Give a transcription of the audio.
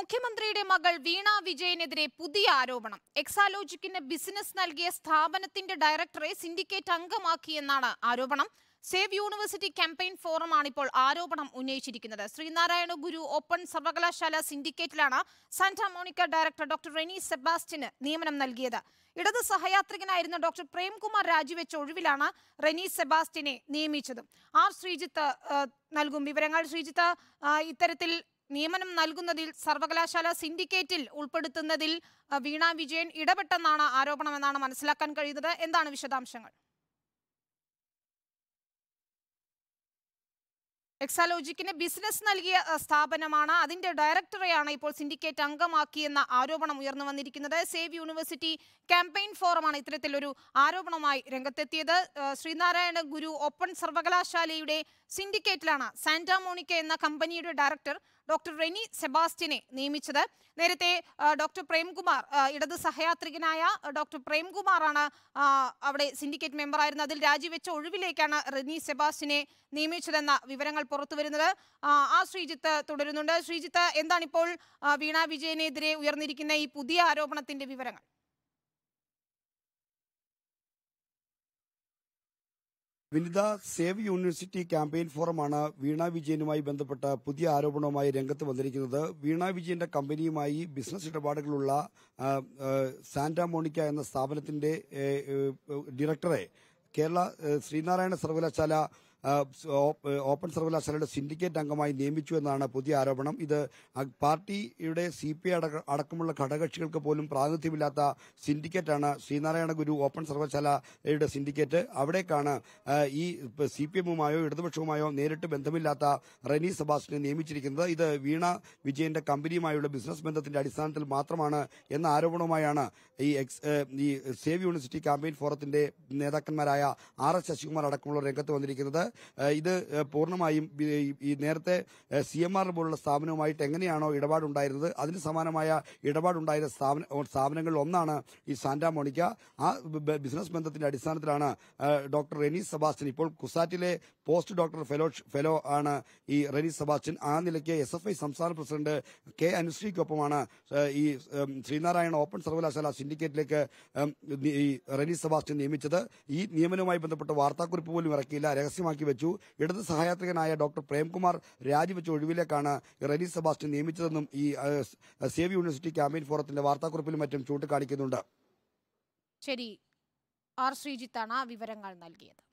മുഖ്യമന്ത്രിയുടെ മകൾ വീണ വിജയനെതിരെ പുതിയ ആരോപണം. എക്സാലോജിക്കിന് ബിസിനസ് നൽകിയ സ്ഥാപനത്തിന്റെ ഡയറക്ടറെ സിൻഡിക്കേറ്റ് അംഗമാക്കിയെന്നാണ് ആരോപണം. സേവ് യൂണിവേഴ്സിറ്റി ക്യാമ്പയിൻ ഫോറമാണ് ഇപ്പോൾ ആരോപണം ഉന്നയിച്ചിരിക്കുന്നത്. ശ്രീനാരായണ ഗുരു ഓപ്പൺ സർവകലാശാല സിൻഡിക്കേറ്റിലാണ് Santa Monica director doctor Reni സെബാസ്റ്റിന് നിയമനം നൽകിയത്. ഇടത് സഹയാത്രികനായിരുന്ന ഡോക്ടർ പ്രേംകുമാർ രാജിവെച്ച ഒഴിവിലാണ് റെനി സെബാസ്റ്റിനെ നിയമിച്ചത്. ആർ ശ്രീജിത്ത് നൽകും വിവരങ്ങൾ. ശ്രീജിത്ത് ഇത്തരത്തിൽ നിയമനം നൽകുന്നതിൽ സർവകലാശാല സിൻഡിക്കേറ്റിൽ ഉൾപ്പെടുത്തുന്നതിൽ വീണ വിജയൻ ഇടപെട്ടെന്നാണ് ആരോപണമെന്നാണ് മനസ്സിലാക്കാൻ കഴിയുന്നത്. എന്താണ് വിശദാംശങ്ങൾ? എക്സാലോജിക്കിന് ബിസിനസ് നൽകിയ സ്ഥാപനമാണ്. അതിന്റെ ഡയറക്ടറെയാണ് ഇപ്പോൾ സിൻഡിക്കേറ്റ് അംഗമാക്കിയെന്ന ആരോപണം ഉയർന്നു വന്നിരിക്കുന്നത്. സേവ് യൂണിവേഴ്സിറ്റി ക്യാമ്പയിൻ ഫോറമാണ് ഇത്തരത്തിലൊരു ആരോപണമായി രംഗത്തെത്തിയത്. ശ്രീനാരായണ ഗുരു ഓപ്പൺ സർവകലാശാലയുടെ സിൻഡിക്കേറ്റിലാണ് സാന്റാമോണിക്ക എന്ന കമ്പനിയുടെ ഡയറക്ടർ ഡോക്ടർ റെനി സെബാസ്റ്റിനെ നിയമിച്ചത്. നേരത്തെ ഡോക്ടർ പ്രേംകുമാർ ഇടത് സഹയാത്രികനായ ഡോക്ടർ പ്രേംകുമാറാണ് അവിടെ സിൻഡിക്കേറ്റ് മെമ്പറായിരുന്നത്. അതിൽ രാജിവെച്ച ഒഴിവിലേക്കാണ് റെനി സെബാസ്റ്റിനെ നിയമിച്ചതെന്ന വിവരങ്ങൾ പുറത്തു വരുന്നത് ആ, ശ്രീജിത്ത് തുടരുന്നുണ്ട്. ശ്രീജിത്ത് എന്താണിപ്പോൾ വീണ വിജയനെതിരെ ഉയർന്നിരിക്കുന്ന ഈ പുതിയ ആരോപണത്തിന്റെ വിവരങ്ങൾ? വിനിത സേവ് യൂണിവേഴ്സിറ്റി ക്യാമ്പയിൻ ഫോറമാണ് വീണ വിജയനുമായി ബന്ധപ്പെട്ട പുതിയ ആരോപണവുമായി രംഗത്ത് വന്നിരിക്കുന്നത്. വീണ വിജയന്റെ കമ്പനിയുമായി ബിസിനസ് ഇടപാടുകളുള്ള സാന്റാ മോണിക്ക എന്ന സ്ഥാപനത്തിന്റെ ഡയറക്ടറെ കേരള ശ്രീനാരായണ സർവകലാശാല ഓപ്പൺ സർവകലാശാലയുടെ സിൻഡിക്കേറ്റ് അംഗമായി നിയമിച്ചു എന്നാണ് പുതിയ ആരോപണം. ഇത് പാർട്ടിയുടെ സി പി അടക്കമുള്ള ഘടകകക്ഷികൾക്ക് പോലും പ്രാതിനിധ്യമില്ലാത്ത സിൻഡിക്കേറ്റാണ് ശ്രീനാരായണ ഗുരു ഓപ്പൺ സർവകലാശാലയുടെ സിൻഡിക്കേറ്റ്. അവിടേക്കാണ് ഈ സി പി എമ്മുമായോ ഇടതുപക്ഷവുമായോ നേരിട്ട് ബന്ധമില്ലാത്ത റെനി സെബാസ്റ്റിനെ നിയമിച്ചിരിക്കുന്നത്. ഇത് വീണ വിജയന്റെ കമ്പനിയുമായുള്ള ബിസിനസ് ബന്ധത്തിന്റെ അടിസ്ഥാനത്തിൽ മാത്രമാണ് എന്ന ആരോപണവുമായാണ് ഈ എക്സ് ഈ സേവ് യൂണിവേഴ്സിറ്റി ക്യാമ്പയിൻ ഫോറത്തിന്റെ നേതാക്കന്മാരായ ആർ എസ് ശശികുമാർ അടക്കമുള്ള രംഗത്ത് വന്നിരിക്കുന്നത്. ഇത് പൂർണമായും ഈ- നേരത്തെ സി എം ആർ പോലുള്ള സ്ഥാപനവുമായിട്ട് എങ്ങനെയാണോ ഇടപാടുണ്ടായിരുന്നത്? അതിന് സമാനമായ ഇടപാടുണ്ടായ സ്ഥാപന സ്ഥാപനങ്ങളിൽ ഒന്നാണ് ഈ സാന്റാ മോണിക്ക. ആ ബിസിനസ് ബന്ധത്തിന്റെ അടിസ്ഥാനത്തിലാണ് ഡോക്ടർ റെനി സെബാസ്റ്റ്യൻ. ഇപ്പോൾ കുസാറ്റിലെ പോസ്റ്റ് ഡോക്ടർ ഫെലോ ഫെലോ ആണ് ഈ റെനി സെബാസ്റ്റ്യൻ. ആ നിലയ്ക്ക് എസ് എഫ് ഐ സംസ്ഥാന പ്രസിഡന്റ് കെ അനുശ്രീക്കൊപ്പമാണ് ഈ ശ്രീനാരായണ ഓപ്പൺ സർവകലാശാല സിൻഡിക്കേറ്റിലേക്ക് ഈ റെനി സെബാസ്റ്റ്യൻ നിയമിച്ചത്. ഈ നിയമനവുമായി ബന്ധപ്പെട്ട വാർത്താക്കുറിപ്പ് പോലും ഇറക്കിയില്ല. രഹസ്യമാക്കി വെച്ചു. ഇടത് സഹായാത്രികനായ ഡോക്ടർ പ്രേംകുമാർ രാജിവെച്ച ഒഴിവിലേക്കാണ് റെനി സെബാസ്റ്റ്യൻ നിയമിച്ചതെന്നും ഈ സേവ് യൂണിവേഴ്സിറ്റി ക്യാമ്പയിൻ ഫോറത്തിന്റെ വാർത്താക്കുറിപ്പിൽ മറ്റും ചൂണ്ടിക്കാണിക്കുന്നുണ്ട്. ശരി. ആർ ശ്രീജിത്താണ് വിവരങ്ങൾ നൽകിയത്.